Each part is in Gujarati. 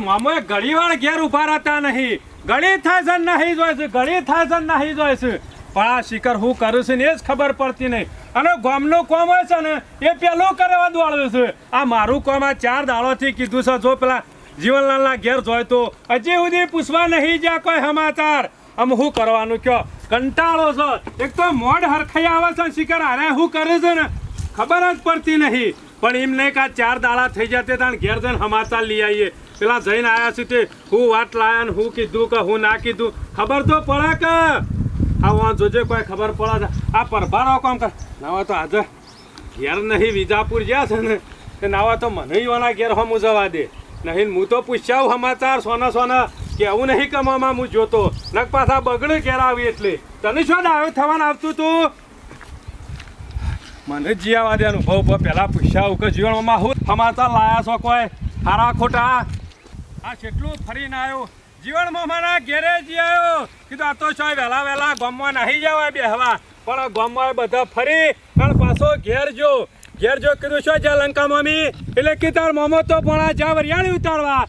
મામોએ વાર ઘેર ઊભા રહેતા નહીં. ઘણી થાય નહીં જોઈ છે, ઘણી થાય નહીં જોઈ છે. પણ આ શિખર હું કરું છું ને એ જ ખબર પડતી નહીં. અને ગામનું કોમ હોય છે ને, એ પેલું કરવા દોડ્યું છે. આ મારું કોમ આ ચાર દાડોથી કીધું છે, જો પેલા જીવનલાલના ઘેર જોય તો હજી સુધી પૂછવા નહીં જ્યાં કોઈ સમાચાર. આમ શું કરવાનું કયો? કંટાળો છે. એક તો મોડ હરખાઈ આવે છે શિખર હારે શું કરે છે ને? ખબર જ પડતી નહીં. પણ એમ નહીં કે ચાર દાડા થઈ જતે તાણ ઘેર જઈને સમાચાર લઈ આવીએ. પેલા જઈને આવ્યા છે તે હું વાટ લાયા હું કીધું કે હું ના કીધું. ખબર તો પડે કે? હા વાં જોજે, કોઈ ખબર પડે આ પરભારો કામ કર. નાવા તો આજે ઘેર નહીં વિજાપુર ગયા છે ને તે નાવા તો મને વાના ઘેર હમ જવા દે. નહીં હું તો પૂછ્યા સમાચાર સોના સોના કેવું નહીં કમામાં હું જોતો. નક પાછા બગડે ઘેર આવી એટલે. તને શું ડાયો? થવાનું આવતું તું? મને જીવા દે અનુભવ પહેલા પૂછ્યા કે જીવનમાં હું સમાચાર લાયા છો કોઈ? હારા ખોટા? આ કેટલું ફરીને આવ્યો? જીવનમાં મારા ઘેરે જી આવ્યો. કીધું, આ તો છો વહેલા વહેલા ગામમાં નહીં જવાય બેહવા. પણ ગામમાં બધા ફરી અને પાછો ઘેર જો. ઘેર જો કીધું, શું જા લંકા મમ્મી એટલે કે તાર મોમો તો પણ જા વરિયાળી ઉતારવા.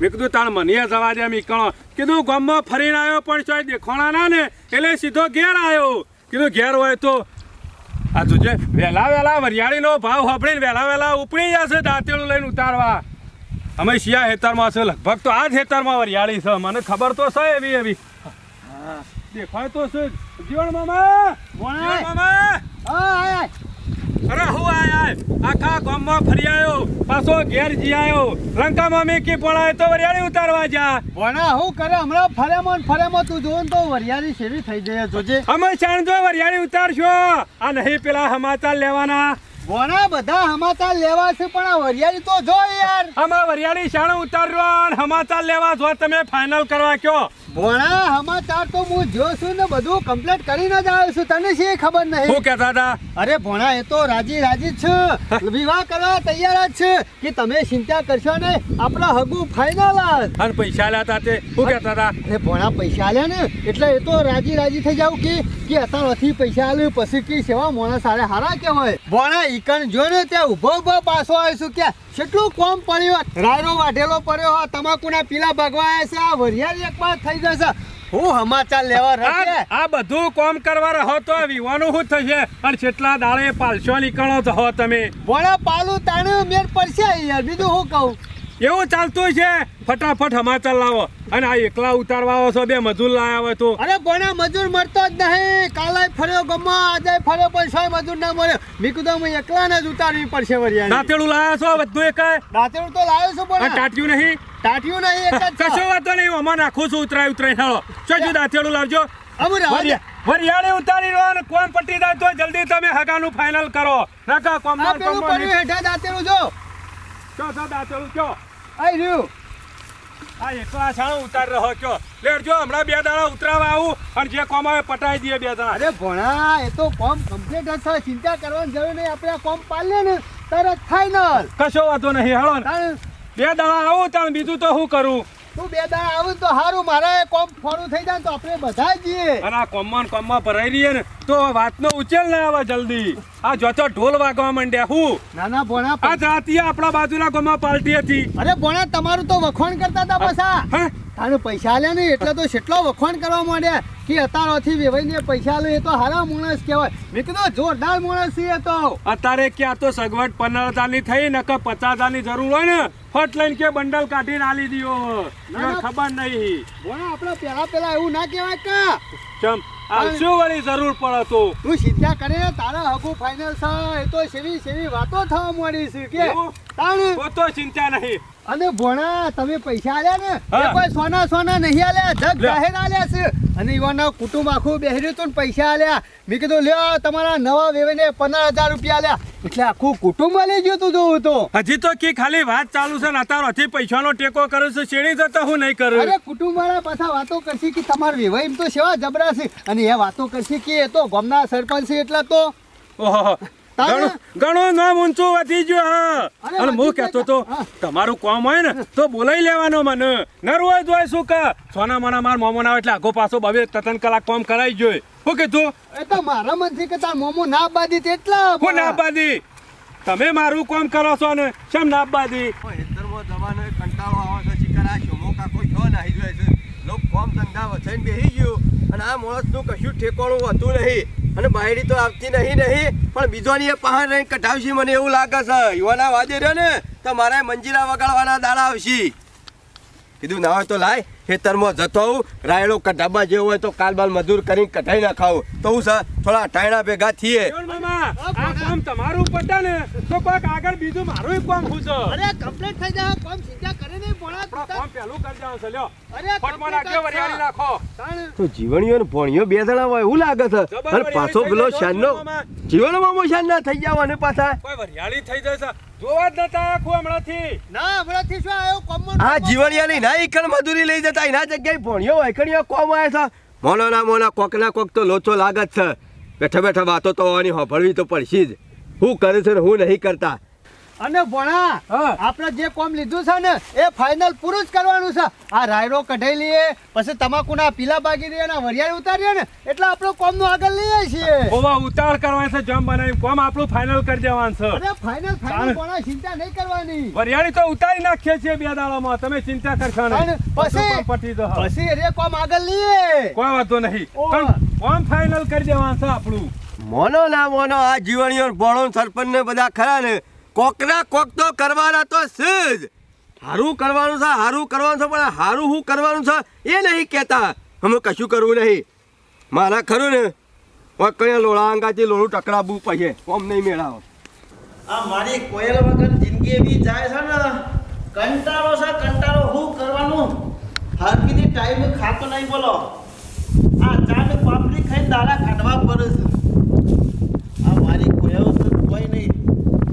મેં કીધું, તાર મને જવા દે, મીકણો. કીધું, ગામમાં ફરીને આવ્યો પણ છો દેખોણા ના ને, એટલે સીધો ઘેર આવ્યો. કીધું, ઘેર હોય તો. આ જોજે વહેલા વહેલા વરિયાળીનો ભાવ હપડીને વહેલા વહેલા ઉપડી જશે દાંતેડું લઈને ઉતારવા. અમે શિયા હેતરમાં છે લગભગ તો આ જ હેતરમાં વરિયાળી છે મને ખબર તો છે એવી એવી. દેખાય તો છે. જીવન મામા! જીવન મામા! અરે હું આયા આખા ગામમાં ફરી આવ્યો પાછો ઘેર જી આવ્યો લંકા મમ્મી કી પડાય તો વરિયાળી ઉતારવા જા. ભણા હું કરે? હમણાં ફરેમો ને ફરેમો તું જોઉં તો વરિયાળી સેવી થઈ જાય જોજે. અમે ચાણ જો વરિયાળી ઉતારશો. આ નહીં પેલા સમાચાર લેવાના. ભણા બધા સમાચાર લેવા છે પણ આ વરિયાળી તો જો યાર. હમા વરિયાળી શાણ ઉતારવા અને સમાચાર લેવા જો તમે ફાઇનલ કરવા કયો. ભણા સમાચાર તો હું છું ને બધું કમ્પ્લીટ કરીને જ આવ્યો છું. તને શી ખબર નહીં? શું કહેતા હતા? અરે ભોણા એ તો રાજી રાજી જ છે. વિવાહ કરવા તૈયાર જ છે કે તમે ચિંતા કરશો ને આપણા હગુ ફાઇનલ જ. અને પૈસા લેતા તે? શું કહેતા હતા? અરે ભોણા પૈસા લે ને એટલે એ તો રાજી રાજી થઈ જાવ કે કે અત્યારથી પૈસા આલ્યું પછી કે સેવા મોણા સારે હારા કહેવાય. ભણા ઈકણ જો ને ત્યાં ઊભો પાછો આવીશું કે કેટલું કોમ પડ્યો. રાયરો વાઢેલો પડ્યો હોય તમાકુના પીલા ભગવાયા છે આ વરિયાળ એક પાસ થઈ જશે. હું સમાચાર લેવા રહે આ બધું કોમ કરવા રહો તો વિવાનું શું થશે? અને કેટલા દાડે પાલશો નીકળો તો હો તમે. ભણા પાલું તાણ્યું મેર પડશે યાર બીજું હું કહું? એવું ચાલતું છે. ફટાફટ સમાચાર લાવો. અને આ એકલા ઉતારવા આવો છો બે મજૂર લાયા હોય તો. અરે ભણા મજૂર મળતો જ નહીં. કાલે ફર્યો ગમો આજે ફર્યો પણ સોય મજૂર ના મળ્યો મેં કીધું અમે એકલાને જ ઉતારવી પડશે વરિયા દાંતેડું લાયા છો બધું એક દાંતેડું તો લાવ્યો છું પણ ટાટ્યું નહીં? ટાટ્યું નહીં એક જ કશો વાતો નહીં અમાર નાખું છું ઉતરાય ઉતરાય હાલો. ચોજુ દાંતેડું લાવજો. અમુર વરિયા- વરિયાળી ઉતારી લો અને કોમ પટી જાય તો જલ્દી તમે હગાનું ફાઇનલ કરો. નકા કોમ કોમ હેઠા દાંતેડું જો. ચો છો દાંતેડું કયો આઈ રહ્યું. આ એકલા છાણો ઉતાર રહ્યો કયો લેડજો હમણાં બે દાડા ઉતરાવા આવું અને જે કોમ આવે પટાઈ દઈએ બે દાડા. અરે ભણા એ તો કોમ કમ્પ્લીટ જ ચિંતા કરવાની જરૂર નહીં. આપણે આ કોમ પાડીએ ને તરત ફાઈનલ કશો વાંધો નહીં. હાલો બે દાડા આવું તાણ બીજું તો શું કરું? તું બે દાડા આવું તો સારું મારે કોમ ફોડું થઈ જાય તો આપણે બધા જઈએ. અને આ કોમમાં ને કોમમાં ભરાઈ રહીએ ને તો વાતનો ઉચેલ ના આવે જલ્દી. આ જોતો ઢોલ વાગવા માંડ્યા હું. ના ના ભણા આ જાતીય આપણા બાજુના ગામમાં પાર્ટી હતી અરે ભણા તમારું તો વખોણ કરતા હતા પાછા. તારે પૈસા આલ્યા ને એટલે તો કેટલો વખોણ કરવા માંડ્યા કે અતારોથી વેવાઈને પૈસા આલે એ તો હારા માણસ કહેવાય. મેં કીધું જોરદાર માણસ છે તો. અત્યારે ક્યાં તો સગવડ પંદર હજારની થઈ નકર પચાસ હજારની જરૂર હોય ને ફટ લઈને કે બંડલ કાઢીને આલી દીયો. ખબર નહીં. ભણા આપણે પેલા પેલા એવું ના કહેવાય કા. ચમ આ વળી જરૂર પડે તો? તું ચિંતા કરે તારા હકુ ફાઇનલ છે એ તો સેવી સેવી વાતો થવા માંડી છે કે? તાણ? તો તો ચિંતા નહીં. અને ભણા તમે પૈસા આલ્યા ને? એ કોઈ સોના સોના નહીં આલ્યા જગ જાહેર આલ્યા છે. અને ઈવાના કુટુંબ આખું બેહર્યું હતું પૈસા આલ્યા. મેં કીધું લ્યો તમારા નવા વેવાઈને પંદર હજાર રૂપિયા આલ્યા. એટલે આખું કુટુંબ આલી ગયું તું જોવું તો. હજી તો કે ખાલી વાત ચાલુ છે ને અત્યારે હજી પૈસાનો ટેકો કરું છું શેણી જતો હું નહીં કરું? અરે કુટુંબ વાળા પાછા વાતો કરશે કે તમાર વેવાઈ એમ તો સેવા જબરા છે. અને એ વાતો કરશે કે એ તો ગામના સરપંચ છે એટલા તો. ઓહો? ઘણું નામ ઊંચું વધી ગયું હા. અને હું કહેતો તો તમારું કામ હોય ને તો બોલાઈ લેવાનો મને. નર હોય તો શું કે? સોના મના માર મોમો ના એટલે આખો પાછો બબે ત્રણ કલાક કામ કરાઈ જોઈએ શું કીધું એ તો મારા મનથી કે તાર મોમો ના બાદી તેટલા હું ના બાદી તમે મારું કામ કરો છો ને શેમ ના બાદી હેતરમાં જવાનો કંટાળો કંટાળો આવે છે ચિકન આ શોમો કાકો છો નાહી જોઈએ છે. લોક કોમ ધંધા વચાઈને બેસી ગયું. અને આ માણસનું કશું ઠેકોણું હતું નહીં. અને બાયડી તો આવતી નહીં નહીં, પણ બીજોની એ પહાડ રહીને કઢાવશે મને એવું લાગે છે. યુવાના વાજે રહ્યો ને, તો મારે મંજીરા વગાડવાના દાડા આવશે. કીધું ના હોય તો લાય. ખેતરમાં જતો હોઉં રાયડો કઢાબા જેવો હોય તો કાલ બાલ મજૂર કરીને કઢાઈ ના ખાવું તો હું સર થોડા ટાયણા ભેગા થઈએ. જીવણ મામા? આ કામ તમારું પતે ને તો કોક આગળ બીજું મારું કામ હું અરે કમ્પ્લીટ થઈ જાય કોમ ચિંતા કરે નહીં ભોણા આપણો તું કામ પહેલું કરી દેવાનું છે લ્યો. અરે ફટમાં નાખ્યો વરિયાળી નાખો. તો જીવણીઓ ને ભોણીઓ બે જણા હોય એવું લાગે છે. અને પાછો પેલો જાય શાનનો જીવણમાં. જીવનમાં મોશાન ના થઈ જાવ અને પાછા. કોઈ વરિયાળી થઈ જશે જોવા જ નતા આખું હમણાંથી. ના હમણાંથી શું આવ્યો કોમમાં આ જીવણિયાની ના ઈકણ મજૂરી લઈ જતા એના જગ્યાએ ભોણીઓ વૈકણીઓ કોમ આવે છે. મોનોના મોના કોકના કોક તો લોચો લાગત છે. બેઠા બેઠા વાતો તો હોવાની હોભળવી તો પડશે જ. હું કરે છે ને હું નહીં કરતા. અને ભોણા આપણે જે કોમ લીધું છે ને એ ફાઇનલ પૂરું જ કરવાનું છે. આ રાયડો કઢાઈ લઈએ પછી તમાકુના પીલા બાગી દઈએ અને વરિયાળી ઉતારીએ ને એટલે આપણો કોમનું આગળ લઈએ છીએ. ઓવા ઉતાળ કરવાનો છે જમ બનાવી કોમ આપણું ફાઇનલ કરી દેવાનું છે. અરે ફાઇનલ ફાઇનલ. ભોણા ચિંતા નહીં કરવાની. વરિયાળી તો ઉતારી નાખીએ છીએ બે દાડામાં તમે ચિંતા કરશો નહીં. પછી. પછી અરે કોમ આગળ લઈએ. કોઈ વાંધો નહીં. પણ કોમ ફાઇનલ કરી દેવાનું છે આપણું. મોનો ના મોનો આ જીવણીઓ ભોળો સરપંચ ને બધા ખરા ને કોકના કોક તો કરવાના તો છે જ હારું કરવાનું છે, હારું કરવાનું છે, પણ હારું હું કરવાનું છે એ નહીં કહેતા. અમે કશું કરવું નહીં. મારા ખરું ને કોઈ લોળા અંગાથી લોળું ટકરાવવું પછી કોમ નહીં મેળાવો. આ મારી કોયલ વગર જિંદગી એવી જાય છે ને, કંટાળો છે, કંટાળો શું કરવાનું? હરકીની ટાઈમ ખાતો નહીં બોલો. આ ચાટ પાપડી ખાઈને દાડા કાઢવા પડે છે. આ મારી કોયલ કોઈ નહીં.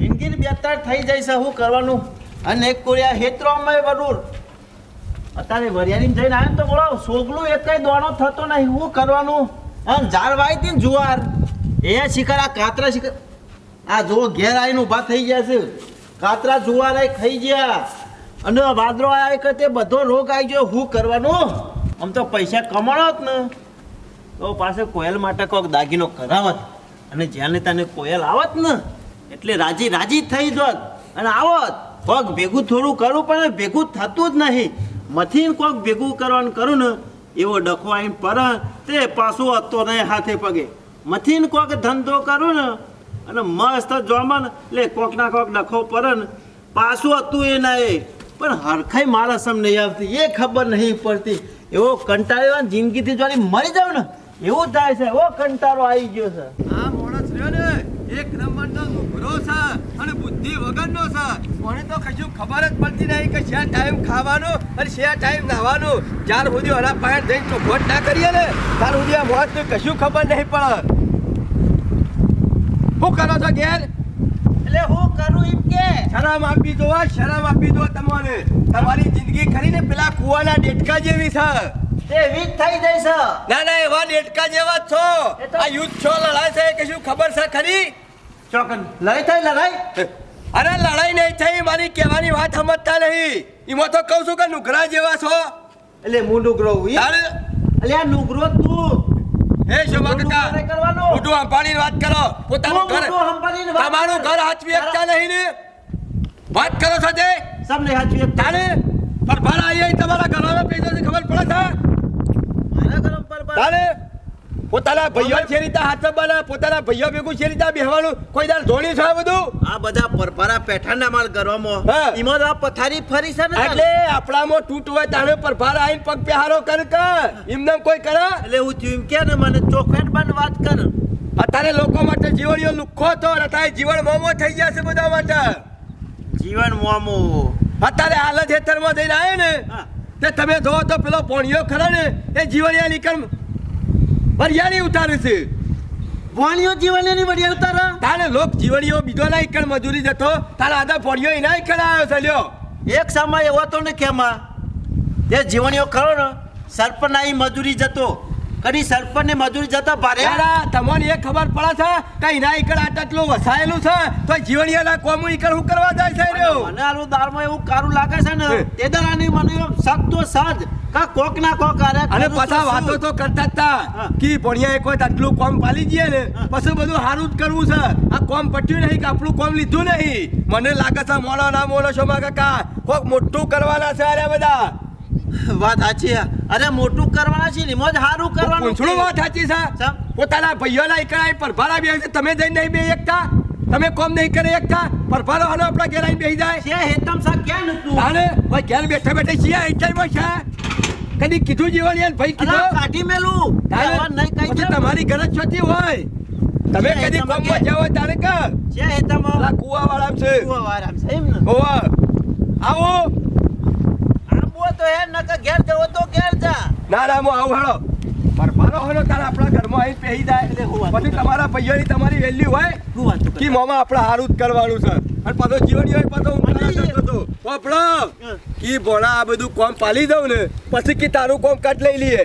જિંદગી બેતાર થઈ જાય છે, શું કરવાનું? અને એક કોરિયા અમે વરૂર અત્યારે વરિયાળી જઈને આવ્યો ને તો બોલો સોગલું એક કઈ દોણો થતો નહીં, શું કરવાનું? અને ઝાડ વાવી હતી ને જુવાર. એ શિખર આ કાતરા શિખર આ જો ઘેર આવીને ઊભા થઈ ગયા છે. કાતરા જુવાર ખાઈ ગયા. અને વાદળો આવ્યા તે બધો રોગ આવી ગયો, શું કરવાનું? આમ તો પૈસા કમાણો જ ને. તો પાસે કોયલ માટે કોઈક દાગીનો કરાવત. અને જ્યાં તને કોયલ આવત ને એટલે રાજી રાજી થઈ જોત. અને આવત કોક ભેગું થોડું કરું, પણ ભેગું થતું જ નહીં. મથી કોક ભેગું કરવાનું કરું ને, એવો ડખો આવીને પર, તે પાછું હતો નહીં હાથે પગે. મથીન કોક ધંધો કરું ને, અને મસ્ત જોમન, એટલે કોકના કોક ડખો પર ને, પાછું હતું એ ના એ પણ હરખાઈ મારા સમ નહીં આવતી, એ ખબર નહીં પડતી. એવો કંટાળ્યો જિંદગીથી જો મરી જાવ ને, એવું થાય છે. એવો કંટાળો આવી ગયો છે. આ માણસ રહ્યો ને, એક નંબરનો લુગરો છે અને બુદ્ધિ વગરનો છે. મને તો કશું ખબર જ પડતી નહીં કે શા ટાઈમ ખાવાનો અને શેર ટાઈમ નાવાનો. જ્યાર સુધી હરા પાયર જઈને ચોખવટ ના કરીએ ને ત્યાર સુધી આ મોત કશું ખબર નહીં પડે. શું કરો છો ઘેર? એટલે હું કરું એમ કે. શરમ આપી દો શરમ આપી દો તમારે તમારી જિંદગી કરીને પેલા કુવાના ડેટકા જેવી છે. એવી થઈ છે. ના ના એવા ડેટકા જેવા છો. આ યુદ્ધ છો લડાઈ છે કશું ખબર છે ખરી? ચોકન. લડાઈ થઈ લડાઈ? અરે લડાઈ નહીં થઈ મારી કહેવાની વાત સમજતા નહીં. એમાં તો કહું છું કે નુગરા જેવા છો. એટલે હું નુગરો હું એટલે આ નુગરો તું. હે શોભા કાકા. મોટું અંબાણીની વાત કરો. પોતાનું ઘર તમારું ઘર હાચવી શકતા નહીં ને? વાત કરો છો સમને હાચવી એક પર પરભાર આવી તમારા ઘરમાં પૈસા ખબર પડે છે. તારે પોતાના ભાઈઓ છે રીતે હાથ બના પોતાના ભાઈઓ ભેગું છે રીતે બેહવાનું. કોઈ દાર ધોણી છે બધું? આ બધા પરપરા પેઠાના માલ કરવામાં. એમાં આ પથારી ફરી છે ને એટલે આપણામાં તૂટ હોય તાણે પરભાર આવીને પગ પહેરો કર કે. એમને કોઈ કરે? એટલે હું થયું કે ને મને ચોખેટ બાન વાત કર. અત્યારે લોકો માટે જીવણીઓ લુખો તો અત્યારે જીવન મોમો થઈ ગયા છે બધા માટે. જીવન મોમો અત્યારે હાલ જ હેતરમાં જઈને આવ્યો ને. તે તમે જોવો તો પેલો પોણિયો ખરો ને એ જીવડિયા નીકળ વરિયાળી ઉતારે છે. ભણ્યો જીવન એની વડી ઉતારો. તારે લોક જીવણીઓ બીજો ના ઈકણ મજૂરી જતો તારા આધા ફોડિયો એના ઈકણ આવ્યો છે લ્યો. એક સમય એવો તો ને કેમાં એ જીવણીઓ ખરો ને સરપંચના ઈ મજૂરી જતો કદી સરપંચ ને મજૂરી જતા ભારે. યારા, તમને એ ખબર પડે છે? કે એના ઈકડ આટલું વસાયેલું છે? તો જીવણિયાના કોમું ઈકડ હું કરવા જાય છે રહ્યો મને આલું દાળમાં એવું કારું લાગે છે ને તે દરાની મને સત તો સજ કા કોક ના કોક આરે અને પાછા વાતો તો કરતા જ તા. હા. કે ભણ્યા એક વખત આટલું કોમ પાલી જઈએ ને પછી બધું સારું જ કરવું છે. આ કોમ પટ્યું નહીં કે આપણું કોમ લીધું નહીં. મને લાગે છે મોડો ના મોડો છો કાકા. કોક મોટું કરવાના છે અરે બધા. વાત સાચી અરે મોટું કરવાના છે ને એમાં સારું કરવાનું. પૂંછડું. વાત સાચી છે. પોતાના પોતાના ભાઈઓના પર ભાડા બે તમે જઈને નહીં બે એકતા. તમે કોમ નહીં કરે એકતા. પરભારો હાલો આપણા ઘેર આવીને બેસી જાય. છે હેતમ સા નતું તાણે ભાઈ ઘેર બેઠા બેઠા છીએ એકટાઈમાં છે. કદી કીધું જીવન ભાઈ કીધું. કાઢી મેલું. નહીં કઈ છે. તમારી ગરજ છોતી હોય. તમે કદી તમે કોમ કે- જાવ તારે કે? છે હેતમ. પેલા કુવા વાળા છે. કુવા વાળા છે એમ ને? આવો. તો હે નકર ઘેર જવો તો ઘેર જા. ના ના હું આવું હેડો. પરભારો હોય તારે આપણા ઘરમાં આવીને પેહી જાય. એટલે પછી તમારા ભાઈઓની તમારી વેલ્યુ હોય તો કે મોમાં આપણે હારું જ કરવાનું છે. અને પાછો જીવન હોય પાછો હું પોપડો કી ભોળા આ બધું કોમ પાલી દઉં ને પછી કે તારું કોમ કાટ લઈ લઈએ.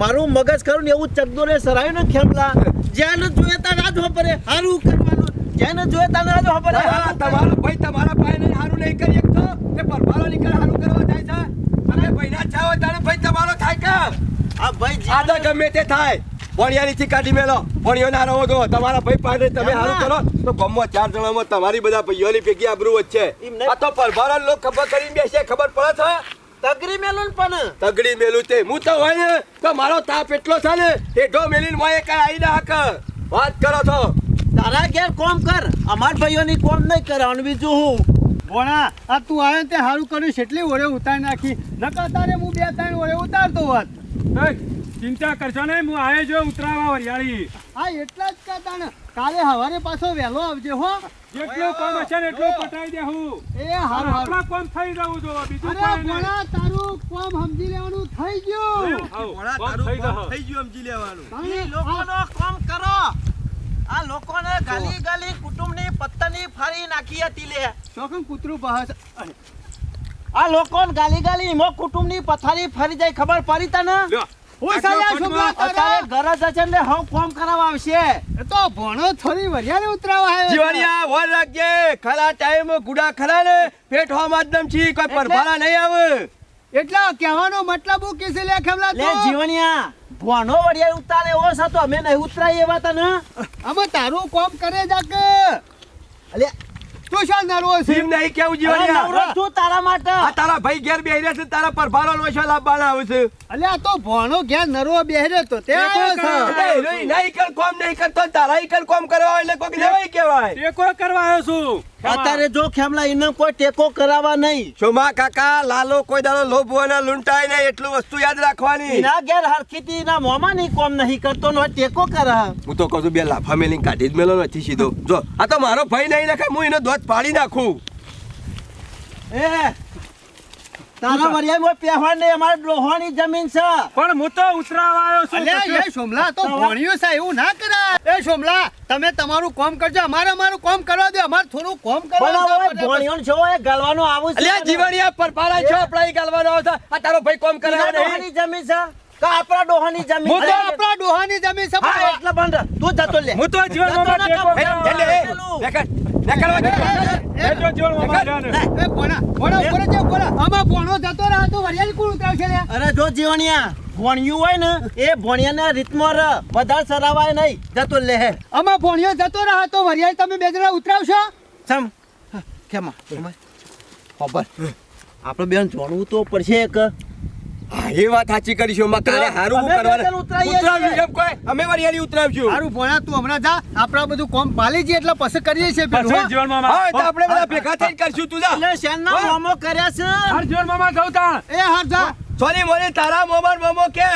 મારું મગજ ખરું ને એવું ચકદોરે સરાયું ને ખેમલા જ્યાં ન જોઈએ ત્યાં રાજ વાપરે હારું કરવાનું. જ્યાં ન જોઈએ ત્યાં રાજ વાપરે તમારો ભાઈ તમારા ભાઈ ને હારું નહીં કરી શકતો. એ પરભારો નીકળે હારું કરવા જાય છે. અને ભાઈના છા હોય તારે ભાઈ તમારો થાય કે આ ભાઈ આદા ગમે તે થાય. ભણિયાનીથી કાઢી મેલો. ભણિયો ના રહો તો તમારા ભાઈ પાસે તમે હારું કરો. તો ગમો ચાર જણામાં તમારી બધા ભાઈઓની ભેગી આબરૂ વચ્ચે. એમ આ તો પરભારો લોક ખબર કરીને બેસે ખબર પડે છે? તગડી મેલું પણ. તગડી મેલું તે. હું તો હોય ને તો મારો તાપ એટલો છે ને હેઠો મેલીને મોએ કઈ આવી ના હક વાત કરો છો. તારા ઘેર કોમ કર. અમાર ભાઈઓની કોમ નહીં કરવાનું બીજું હું? ભોણા આ તું આવ્યો ને તે સારું કર્યું છે એટલી ઓરે ઉતારી નાખી. નકર તારે હું બે ત્રણ ઓરે ઉતારતો હોત. ચિંતા કરશો ને હું આવે જો ઉતરાવા વરિયાળી. હા એટલા જ કહેતા ને. કાલે સવારે પાછો વહેલો આવજે હો. જેટલું કામ હશે ને એટલું પટાઈ દે હું. એ હારું હારું. આપણા કોમ થઈ જવું જો બીજું અરે કોઈ નહીં. તારું કોમ સમજી લેવાનું થઈ ગયું. કોમ થઈ ગયું સમજી લેવાનું. એ લોકોનો કોમ કરો. આ લોકોને ગાલી ગાલી કુટુંબની પત્તની ફાડી નાખી હતી લે. કૂતરું બહાર આ લોકોને ગાલી ગાલી એમાં પથારી ફરી જાય ખબર પડી તને? હું ગરજ હશે ને કરાવવા આવશે. એ તો ભણો થોડી વરિયાળી ઉતરાવા આવ્યો છે. જીવણિયા વર રાખજે. ખરા ટાઈમ ગુડા ખરા ને. પેટ હો માધમ છી કોઈ પરભારા નહીં આવે. એટલે કહેવાનો મતલબ હું કિસે લે ખેમલા લે જીવણિયા ભણો વડિયા ઉતારે ઓ સાતો અમે નહીં ઉતરાય એવા તને. અમે તારું કોમ કરે જાકે. અલે તું શા નરવો છે? સીમ નહીં કેવું અરે નવરો છું તારા માટે. આ તારા ભાઈ ઘેર બેહી છે તારા પરભારો નો છે લાવવાના આવે છે? અલ્યા આ તો ભણો ઘેર નરવો બેહરે તો તે નહીં નહીં કર કોમ નહીં કરતો તારા કર કોમ કરવા એટલે કોક લેવાય કહેવાય. કોઈ કરવા આવ્યો છું. અત્યારે જો ખેમલા એને કોઈ ટેકો કરાવવા નહીં. શોમા કાકા લાલો કોઈ દાડો લોભ હોય લૂંટાય નહીં એટલું વસ્તુ યાદ રાખવાની? ના ગેર હરખીતી ના મોમાં નહીં કોમ નહીં કરતો નો ટેકો કરા હું તો કહું છું બે લાફા મેલી કાઢી જ મેલો નથી સીધો. જો આ તો મારો ભાઈ નહીં નાખે હું એનો દોધ પાડી નાખું. એ તારા વરિયામાં પહેવા ને અમાર ડોહાની જમીન છે. પણ હું તો ઉતરાવા આવ્યો છું. અલે એ સોમલા તો ભણ્યું છે એવું ના કરાય. એ સોમલા તમે તમારું કોમ કરજો અમારે અમારું કામ કરવા દે અમાર થોડું કામ કરવા હવે ભણ્યો છો એ ગલવાનો આવું છે અલે જીવણિયા પર પાડા છો આપણા ઈ ગાલવાનો આવતા આ તારો ભાઈ કામ કરે ડોહાની જમીન છે? કે આપણા ડોહાની જમીન હું તો? આપણા ડોહાની જમીન છે એટલે બંધ તું જતો લે. હું તો ટેકો એટલે નેકળવા દે. જો જીવનમાં જા એ ભણા ભણા ઉપર જ ભણા આમાં ભણો જતો રહે તો વરિયાળી કોણ ઉતરાવશે લે? અરે જો જીવણિયા ભોણિયું હોય ને એ ભણ્યાના રીતમાં રહ. વધારે સરાવાય નહીં. જતો લે હે. આમાં ભણ્યો જતો રહે તો વરિયાળી તમે બે જણા ઉતરાવશો? સમ કેમાં ખબર. આપણે બેન જોડવું તો પડશે એક. એ વાત સાચી કરીશું માં કાલે હારું હું અમે કરવાના? ઉતરાવ્યું એમ કોઈ? અમે વરિયાળી ઉતરાવશું હારું ભણા તું હમણાં જા. આપણા બધું કોમ પાલી જઈએ એટલે પછી કરીએ છે પેલું, પછી હો? જીવનમાં હા તો આપણે બધા ભેગા થઈને કરશું તું જા. એટલે શેરના હા. મોમો કર્યા છે? હાર જીવનમાં જવું તાણ. એ હર જા. સોરી મોરે તારા મોમર મોમો કે?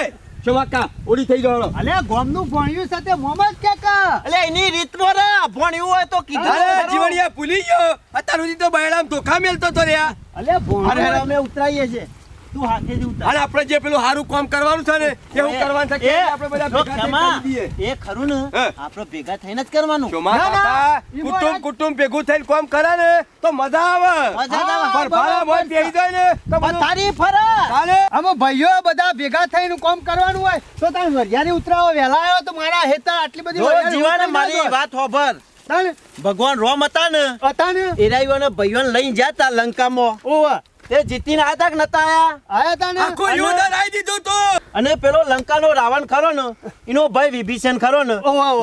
ચોમાકા ઓડી થઈ જવાનો અલે ગોમનું ભણ્યું સાથે મોમાં જ કે કા? એટલે એની રીતમાં રે. ભણ્યું હોય તો કીધા અરે જીવણિયા ભૂલી ગયો. અત્યાર સુધી તો બૈરામ ધોખા મેલતો તો ર્યા અલે અરે ભણ્યું અમે ઉતરાઈએ છીએ. તું હાથે જ ઉતાર. અને આપણે જે પેલું સારું કામ કરવાનું છે ને એવું કરવાનું છે કે આપણે બધા ભેગા કરી દઈએ. એ ખરું ને. આપણે ભેગા થઈને જ કરવાનું. ચોમા કાકા, કુટુંબ કુટુંબ ભેગું થઈને કામ કરે ને તો મજા આવે. મજા આવે. પર ભાડા મોય પેઈ જાય ને તો તારી ફરે ચાલે આમાં ભાઈઓ બધા ભેગા થઈને કામ કરવાનું હોય તો તારે વરિયાળી ઉતરાવો વેલા આવ્યો તો મારા હેતા આટલી બધી જીવાને મારી વાત હોભર. ભગવાન રોમ હતા ને હતા ને? એરાઈઓને ભાઈઓને લઈને ગયા તા લંકામાં. ઓવા. તે જીતીને આયા તા કે નતા આયા? આયા તા ને? આખો યોદ્ધા હરાઈ દીધું તો. અને પેલો લંકાનો રાવણ ખરો ને એનો ભાઈ વિભીષણ ખરો ને.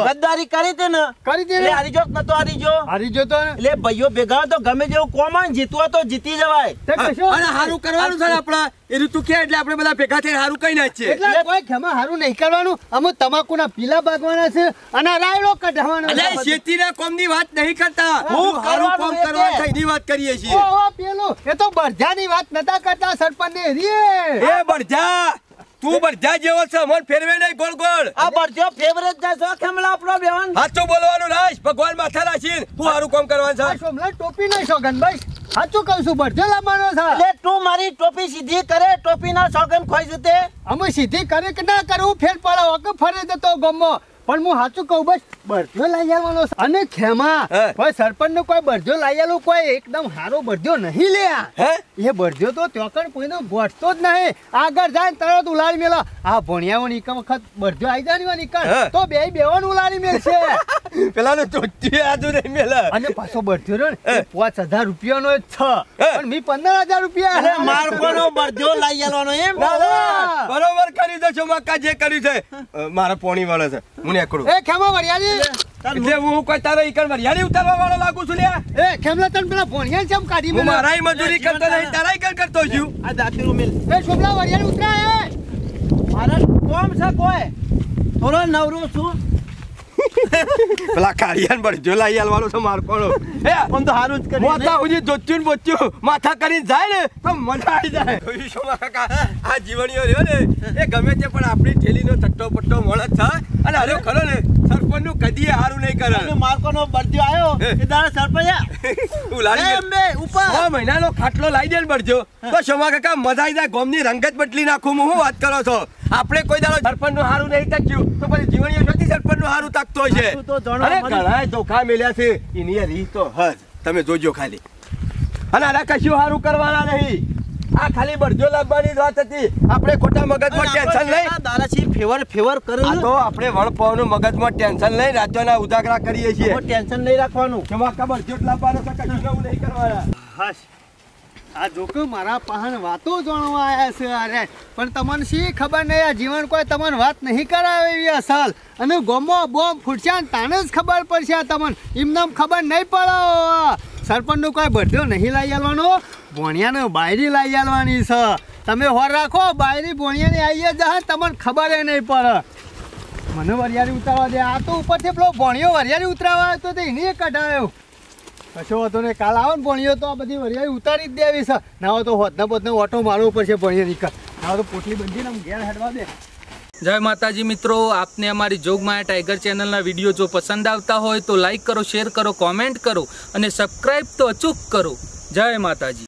ગદ્દારી કરી તે ને. કરી દે એટલે હારી જો નતો હારી જો હારી જો તો એટલે ભાઈઓ ભેગા તો ગમે જેવું કોમાન જીતવો તો જીતી જવાય. અને સારું કરવાનું છે આપણા એ ઋતુ કે એટલે આપણે બધા ભેગા થઈને હારું કઈ નાખીએ એટલે કોઈ ખેમા હારું નહીં કરવાનું. અમે તમાકુના પીલા ભાગવાના છે અને રાયડો કઢાવવાનો છે. અલ્યા શેતીના કોમની વાત નહીં કરતા. હું હારું કોમ કરવા એટલે. વાત કરીએ છીએ. ઓહો, પેલો એ તો બરજાની વાત નતા કરતા સરપંચ ને રીએ એ બરજા તું બરજા જેવો છે મન ફેરવે નહીં ગોળ ગોળ. આ બરજો ફેવરેટ જાય છો ખેમલા આપણો બેવાન સાચું બોલવાનું રાખ ભગવાન માથા રાખી તું સારું કામ કરવાનું છે. સોમલા ટોપી નહીં સોગનભાઈ સાચું કહું છું બરજો લાવવાનો છે. એટલે તું મારી ટોપી સીધી કરે ટોપી ના શોગન ખોઈ જતે. અમે સીધી કરે કે ના કરવું ફેર પડે કે ફરે જતો ગમો. પણ હું સાચું કહું બસ બરજો લઈ આવવાનો અને ખેમા કોઈ સરપંચ નો કોઈ બરજો લઈ આવેલો કોઈ એકદમ સારો બરજો નહીં લ્યા એ બરજો તો ત્યોકણ કોઈનો ગોઠતો જ નહીં. આગળ જાય તરત ઉલાડી મેલો. આ ભણિયાઓ નીકળ વખત બરજો આવી જાય ને નીકળ. તો બે બેવાનું ઉલાડી મેલશે. પેલાનું ચોચ્યું આજુ નહીં મેલે. અને પાછો બરજો રહ્યો ને પાંચ હજાર રૂપિયાનો જ છ. પણ મી પંદર હજાર રૂપિયા અરે મારકોનો બરજો લઈ આવવાનો એમ? બરોબર કરી દો છો મક્કા જે કર્યું છે. મારા પોણી વાળો છે. હું નીકળું એ ખેમા વરિયાળી. એટલે હું કોઈ તારો ઈકણ વરિયાળી ઉતારવા વાળો લાગુ છું લ્યા. એ ખેમલા તને પેલા ભણિયા ચમ કાઢી હું મારાય મજૂરી કરતો નહીં તારા ઈકણ કરતો છું. આ દાંતીરું મિલ. એ છોકરા વરિયાળી ઉતરાય. મારા કોમ છે કોઈ? થોડો નવરો છું. પેલા કાળિયાન બળજો લાઈ આલવાનો છે માર પણ હે આમ તો હારું જ કરી મોતા ઉજી જોચ્યું ને બોચ્યું. માથા કરીને જાય ને તો મજા આવી જાય. મારા કાકા? આ જીવણીઓ રહ્યો ને એ ગમે તે પણ આપણી ઠેલીનો ચટ્ટો પટ્ટો મળે છે અને અરે ખરો ને સરપંચનું કદી હારું નહીં કરે મારકોનો બરજો આવ્યો એ દાડા સરપંચ ઉલાડી અંબે, ઉપર. છ મહિનાનો ખાટલો લાવી દે ને બળજો તો શોભા કાકા મજા આવી જાય. ગોમની રંગત બદલી નાખું હું. વાત કરો છો? આપણે કોઈ દાડો સરપંચનું હારું નહીં તાક્યું તો પછી જીવણીઓ શોધી સરપંચનું હારું તાકતો છે અરે મને. ધોખા મેલ્યા છે. એની આ હજ તમે જોજો ખાલી. અને કશું હારું કરવાના નહીં. આ ખાલી બરજો લાવવાની વાત હતી. આપણે ખોટા મગજમાં ટેન્શન લઈ. દાદાજી ફેવર ફેવર કરે તો આપણે વણપાવનું મગજમાં ટેન્શન લઈ રાતોના ઉજાગરા કરીએ છીએ. ટેન્શન નહીં રાખવાનું. કે ખબર બરજો લાવવાનો તો કશું એવું નહીં કરવાના. હશ. આ જોકે મારા પાહન વાતો જાણવા આવ્યા છે અરે. પણ તમને શી ખબર નહીં આ જીવન કોઈ તમને વાત નહીં કરાવે એવી અસલ અને ગોમો બોમ ફૂટશે તાને જ ખબર પડશે આ તમને. એમને ખબર નહીં પડે. સરપંચનું કોઈ બધો નહીં લઈ આવવાનો ભોણિયાને બાયરી લઈ આવવાની છે. તમે હોર રાખો, બાયરી ભોણિયાની આવી જ તમને ખબર નહીં પડે. મને વરિયાળી ઉતારવા દે. આ તો ઉપરથી પેલો ભોણિયો વરિયાળી ઉતરાવા આવ્યો તો એને કઢાયો કશો વાંધો નહીં, કાલ આવો ને ભોણિયો તો આ બધી વરિયાળી ઉતારી જ દેવી છે. ના તો હોતને પોતને ઓટો મારવો પડશે ભણીએ નીકળ ના તો પોટલી બંધીને આમ ઘેર હેડવા દે. જય માતાજી મિત્રો, આપને અમારી જોગમાયા ટાઈગર ચેનલના વીડિયો જો પસંદ આવતા હોય તો લાઈક કરો, શેર કરો, કોમેન્ટ કરો અને સબસ્ક્રાઈબ તો અચૂક કરો. જય માતાજી.